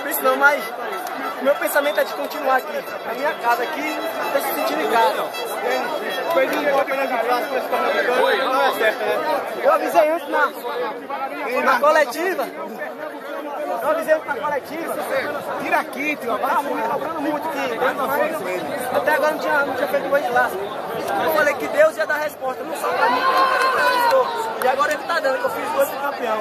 sobre isso não, mas meu pensamento é de continuar aqui. A minha casa aqui, tô se sentindo em casa. Foi de um pena de braço com esse corredor, não é certo, né? Eu avisei antes na, na coletiva. Eu avisei antes na coletiva. Tira aqui, tio. Tava muito cobrando muito aqui até agora não tinha, não tinha feito coisa de laço. Eu falei que Deus ia dar resposta, não só pra mim, mas pra E agora ele tá dando, que eu fiz dois campeão.